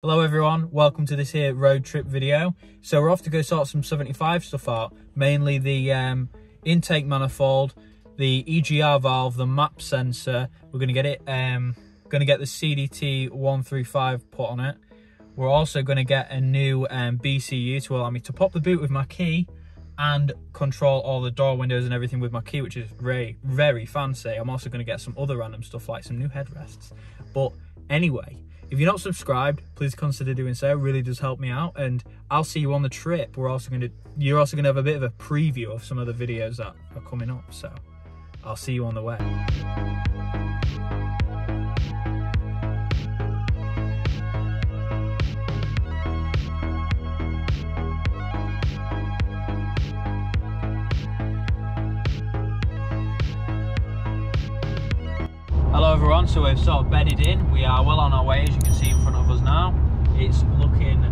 Hello everyone, welcome to this here road trip video. So we're off to go sort some 75 stuff out, mainly the um, intake manifold, the EGR valve, the map sensor. We're gonna get it, um, gonna get the CDT 135 put on it. We're also gonna get a new um, BCU to allow me to pop the boot with my key and control all the door windows and everything with my key, which is very, very fancy. I'm also gonna get some other random stuff like some new headrests. But anyway, if you're not subscribed, please consider doing so. It really does help me out. And I'll see you on the trip. We're also going to, you're also going to have a bit of a preview of some of the videos that are coming up. So I'll see you on the way. Hello everyone, so we've sort of bedded in. We are well on our way as you can see in front of us now. It's looking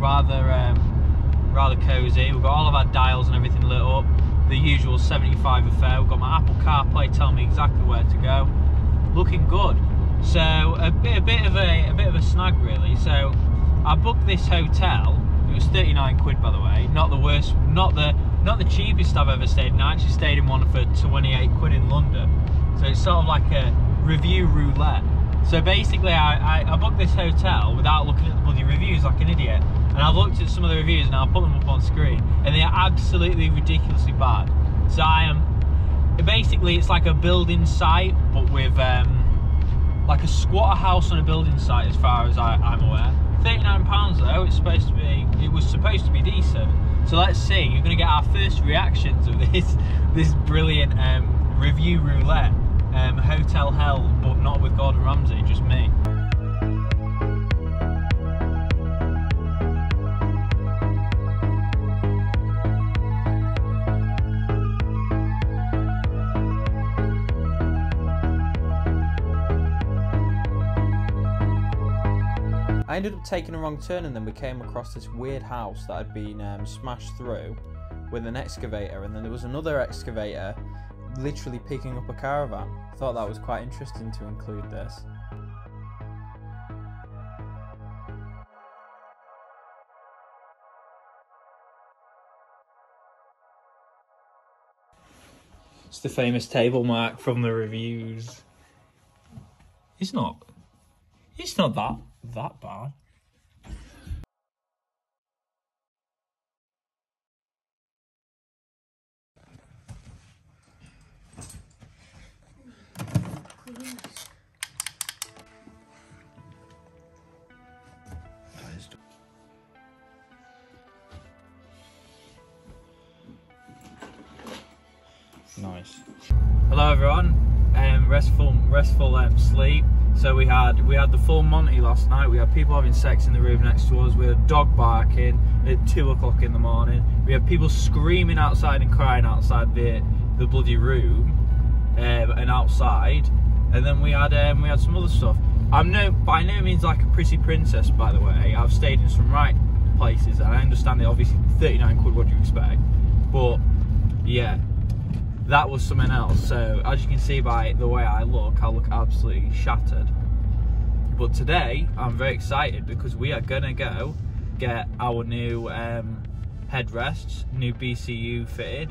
rather um, rather cosy. We've got all of our dials and everything lit up. The usual 75 affair. We've got my Apple CarPlay telling me exactly where to go. Looking good. So a bit, a bit of a, a bit of a snag really. So I booked this hotel. It was 39 quid by the way. Not the worst, not the not the cheapest I've ever stayed in. I actually stayed in one for 28 quid in London. So it's sort of like a review roulette. So basically, I, I, I, booked this hotel without looking at the bloody reviews like an idiot. And I've looked at some of the reviews and I'll put them up on screen. And they are absolutely ridiculously bad. So I am, basically it's like a building site, but with um, like a squatter house on a building site as far as I, I'm aware. £39 though, it's supposed to be, it was supposed to be decent. So let's see, you're gonna get our first reactions of this, this brilliant um, review roulette um, Hotel Hell, but not with Gordon Ramsay, just me. I ended up taking a wrong turn and then we came across this weird house that had been um, smashed through with an excavator and then there was another excavator literally picking up a caravan. Thought that was quite interesting to include this. It's the famous table mark from the reviews. It's not. It's not that that bad. Nice. Hello everyone. Um, restful, restful um, sleep. So we had we had the full Monty last night. We had people having sex in the room next to us. We had a dog barking at two o'clock in the morning. We had people screaming outside and crying outside the the bloody room um, and outside. And then we had um, we had some other stuff. I'm no by no means like a pretty princess, by the way. I've stayed in some right places, and I understand that obviously 39 quid. What do you expect? But yeah, that was something else. So as you can see by the way I look, I look absolutely shattered. But today I'm very excited because we are gonna go get our new um, headrests, new BCU fitted.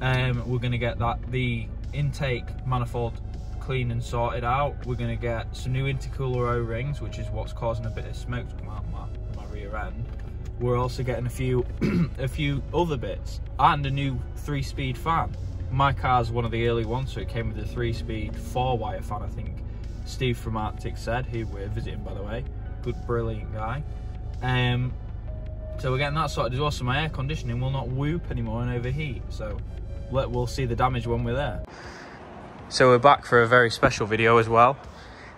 Um, we're gonna get that the intake manifold clean and sorted out. We're gonna get some new intercooler O-rings, which is what's causing a bit of smoke to come out my, my rear end. We're also getting a few a few other bits and a new three-speed fan my car's one of the early ones, so it came with a three-speed four-wire fan, I think Steve from Arctic said, who we're visiting, by the way. Good, brilliant guy. Um, so we're getting that sorted as well, so my air conditioning will not whoop anymore and overheat. So let, we'll see the damage when we're there. So we're back for a very special video as well.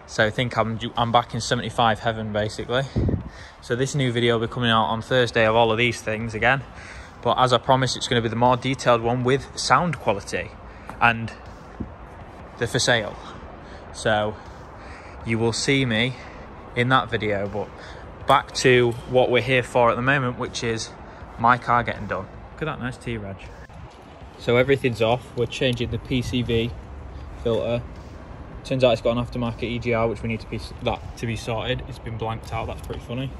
So I think I'm, I'm back in 75 heaven, basically. So this new video will be coming out on Thursday of all of these things again. But as I promised, it's going to be the more detailed one with sound quality and they're for sale. So you will see me in that video. But back to what we're here for at the moment, which is my car getting done. Look at that nice T-Reg. So everything's off. We're changing the PCV filter Turns out it's got an aftermarket EGR, which we need to be that to be sorted. It's been blanked out. That's pretty funny.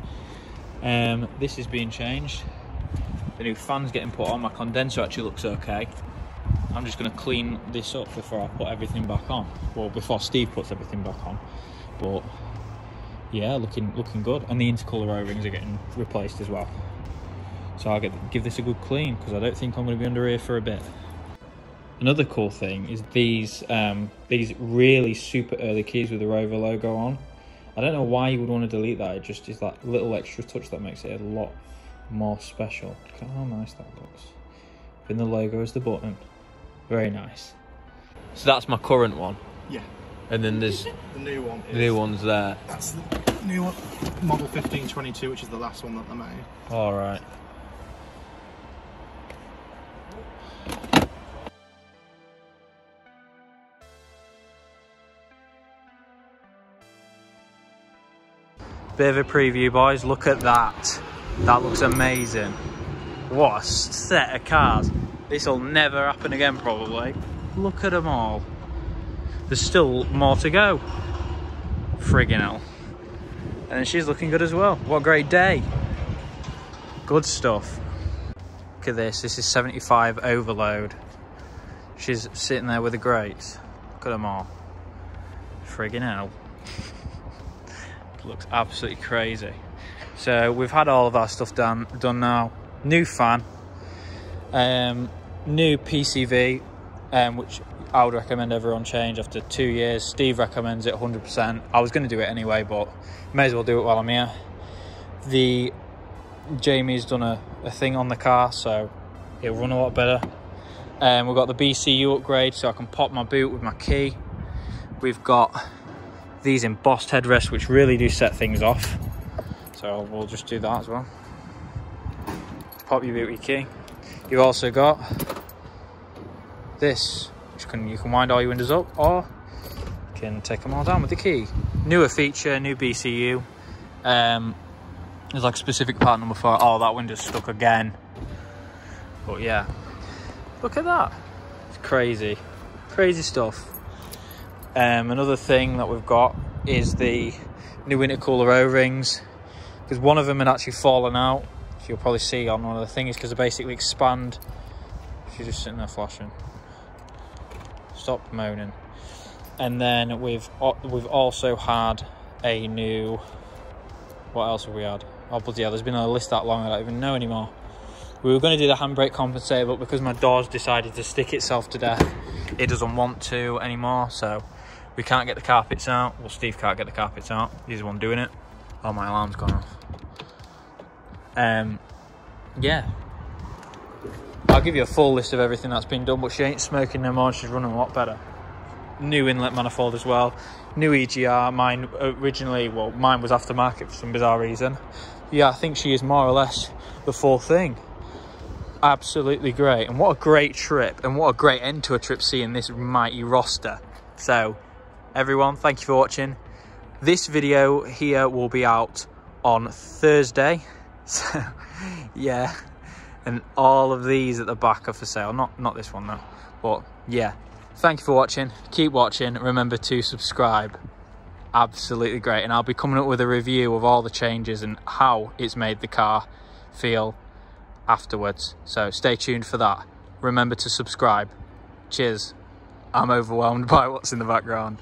Um, this is being changed. The new fan's getting put on. My condenser actually looks okay. I'm just going to clean this up before I put everything back on. Well, before Steve puts everything back on. But yeah, looking looking good. And the intercooler O-rings are getting replaced as well. So I'll get, give this a good clean because I don't think I'm going to be under here for a bit. Another cool thing is these um, these really super early keys with the Rover logo on. I don't know why you would want to delete that. It just is that little extra touch that makes it a lot more special. Look at how nice that looks. And the logo is the button. Very nice. So that's my current one. Yeah. And then there's The new one. Is, the new ones there. That's the new one. Model 1522, which is the last one that they made. All right. Bit of a preview, boys. Look at that. That looks amazing. What a set of cars. This will never happen again, probably. Look at them all. There's still more to go. Friggin' hell. And she's looking good as well. What a great day. Good stuff. Look at this. This is 75 overload. She's sitting there with the greats. Look at them all. Friggin' hell. Looks absolutely crazy. So we've had all of our stuff done done now. New fan. Um, new PCV, um, which I would recommend everyone change after two years. Steve recommends it 100%. I was going to do it anyway, but may as well do it while I'm here. The Jamie's done a, a thing on the car, so it'll run a lot better. Um, we've got the BCU upgrade, so I can pop my boot with my key. We've got these embossed headrests, which really do set things off. So we'll just do that as well. Pop your boot key. You've also got this, which can you can wind all your windows up, or you can take them all down with the key. Newer feature, new BCU. Um, there's like specific part number for oh that window's stuck again. But yeah, look at that. It's crazy, crazy stuff. Um, another thing that we've got is the new intercooler O-rings because one of them had actually fallen out. So you'll probably see on one of the things because they basically expand. She's just sitting there flashing. Stop moaning. And then we've we've also had a new. What else have we had? Oh bloody hell! There's been a list that long I don't even know anymore. We were going to do the handbrake compensator, but because my door's decided to stick itself to death, it doesn't want to anymore. So we can't get the carpets out. Well, Steve can't get the carpets out. He's the one doing it. Oh, my alarm's gone off. Um, yeah. I'll give you a full list of everything that's been done, but she ain't smoking no more. She's running a lot better. New inlet manifold as well. New EGR. Mine originally, well, mine was aftermarket for some bizarre reason. Yeah, I think she is more or less the full thing. Absolutely great. And what a great trip. And what a great end to a trip seeing this mighty roster. So, everyone, thank you for watching. This video here will be out on Thursday. So, yeah. And all of these at the back are for sale. Not not this one though. But yeah. Thank you for watching. Keep watching. Remember to subscribe. Absolutely great. And I'll be coming up with a review of all the changes and how it's made the car feel afterwards. So stay tuned for that. Remember to subscribe. Cheers. I'm overwhelmed by what's in the background.